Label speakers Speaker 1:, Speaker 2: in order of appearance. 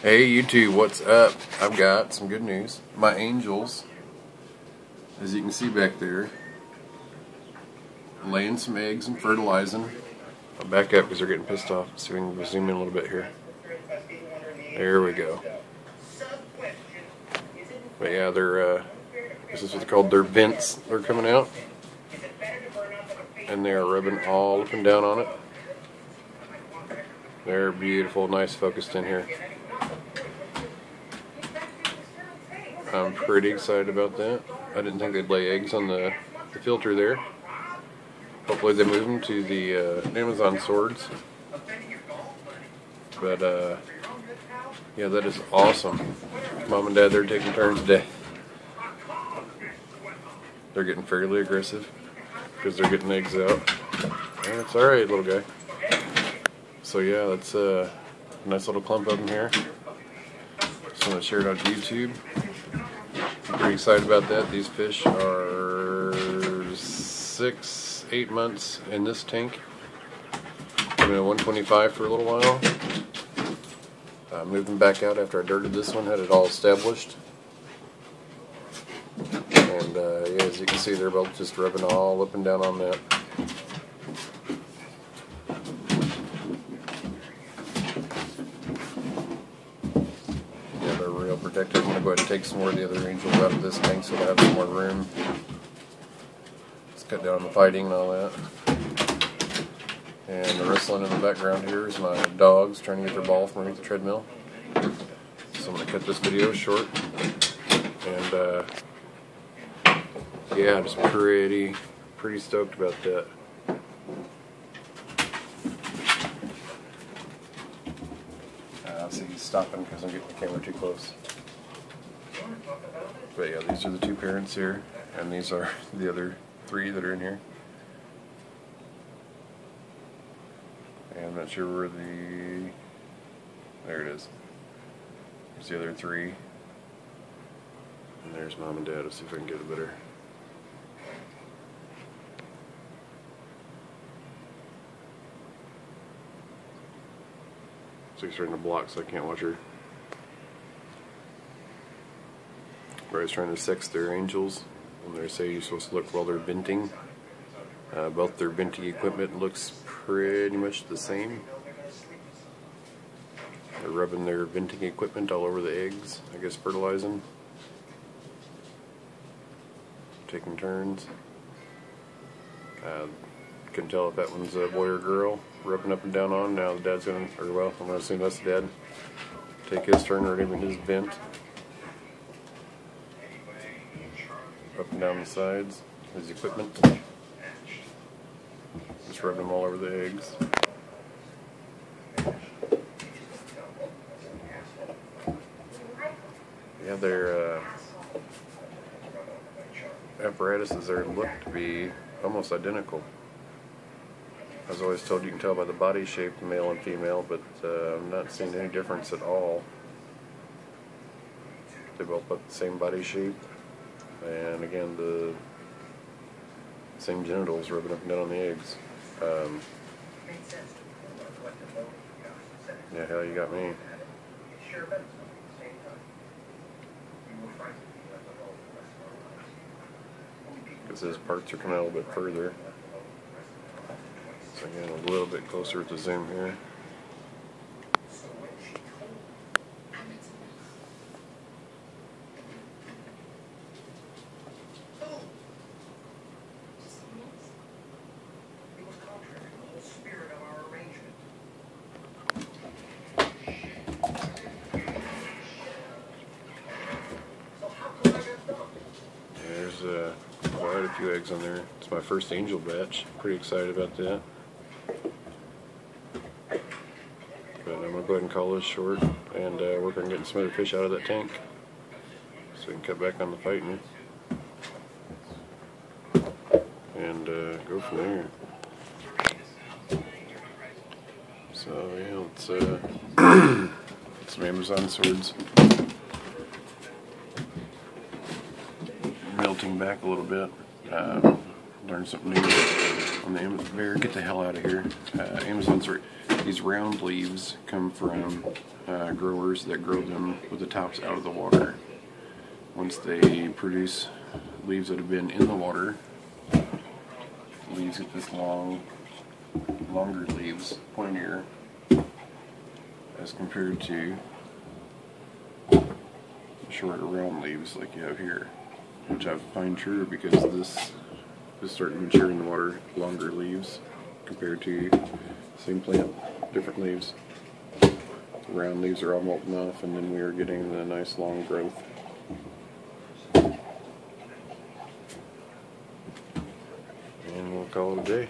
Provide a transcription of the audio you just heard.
Speaker 1: Hey YouTube, what's up? I've got some good news. My angels, as you can see back there, laying some eggs and fertilizing. I'll back up because they're getting pissed off. See if we can zoom in a little bit here. There we go. But yeah, they're, uh, this is what they're called, their vents. They're coming out. And they are rubbing all up and down on it. They're beautiful, nice focused in here. I'm pretty excited about that. I didn't think they'd lay eggs on the, the filter there. Hopefully they move them to the uh, Amazon swords. But uh, yeah, that is awesome. Mom and Dad, they're taking turns today. They're getting fairly aggressive because they're getting eggs out. That's alright, little guy. So yeah, that's a nice little clump of them here. Just want to share it on YouTube. Pretty excited about that. These fish are six, eight months in this tank. I'm at 125 for a little while. I moved them back out after I dirted this one, had it all established. And uh, yeah, as you can see, they're both just rubbing all up and down on that. Yeah, they're real I'm going to go ahead and take some more of the other angels out of this tank so they have some more room. Let's cut down on the fighting and all that. And the rustling in the background here is my dogs trying to get their ball from underneath the treadmill. So I'm going to cut this video short. And uh, yeah, I'm just pretty, pretty stoked about that. Uh, see, he's stopping because I'm getting the camera too close. But yeah, these are the two parents here, and these are the other three that are in here. And I'm not sure where the. There it is. There's the other three. And there's mom and dad. Let's see if I can get it better. So he's trying to block so I can't watch her. Everybody's trying to sex their angels. And they say you're supposed to look while they're venting. Uh, both their venting equipment looks pretty much the same. They're rubbing their venting equipment all over the eggs, I guess fertilizing. Taking turns. Uh, couldn't tell if that one's a boy or girl rubbing up and down on. Now the dad's gonna, or well, I'm gonna assume that's the dad. Take his turn or even his vent. Up and down the sides, his equipment. Just rubbing them all over the eggs. Yeah, their uh, apparatuses there look to be almost identical. I was always told you can tell by the body shape, male and female, but uh, I'm not seeing any difference at all. They both look the same body shape, and again the same genitals rubbing up and down on the eggs. Um, yeah, hell, you got me. Because his parts are coming out a little bit further. So again, a little bit closer to zoom here. There's uh, on there. It's my first angel batch. Pretty excited about that. But I'm gonna go ahead and call this short and uh, work on getting some other fish out of that tank so we can cut back on the fighting and uh, go from there. So yeah, let's uh, some Amazon swords. melting back a little bit. Uh, learned something new on the Amazon. Bear, get the hell out of here. Uh, Amazon sword. These round leaves come from uh, growers that grow them with the tops out of the water. Once they produce leaves that have been in the water, leaves get this long, longer leaves, pointier, as compared to shorter round leaves like you have here, which I find true because this is starting to mature in the water, longer leaves compared to same plant, different leaves. The round leaves are all molten off, and then we are getting the nice long growth. And we'll call it a day.